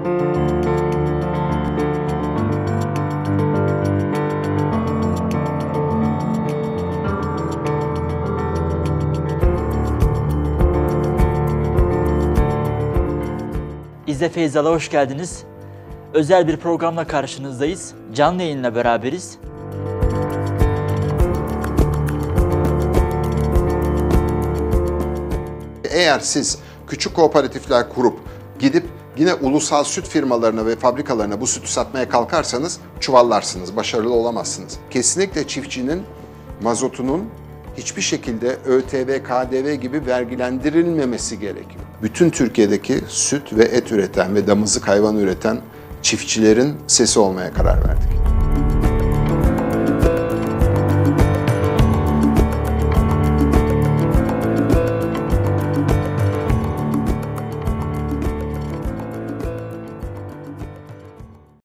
İzze Feyzal'a hoş geldiniz. Özel bir programla karşınızdayız. Canlı yayınla beraberiz. Eğer siz küçük kooperatifler kurup gidip yine ulusal süt firmalarına ve fabrikalarına bu sütü satmaya kalkarsanız çuvallarsınız, başarılı olamazsınız. Kesinlikle çiftçinin mazotunun hiçbir şekilde ÖTV, KDV gibi vergilendirilmemesi gerekiyor. Bütün Türkiye'deki süt ve et üreten ve damızlık hayvan üreten çiftçilerin sesi olmaya karar verdik.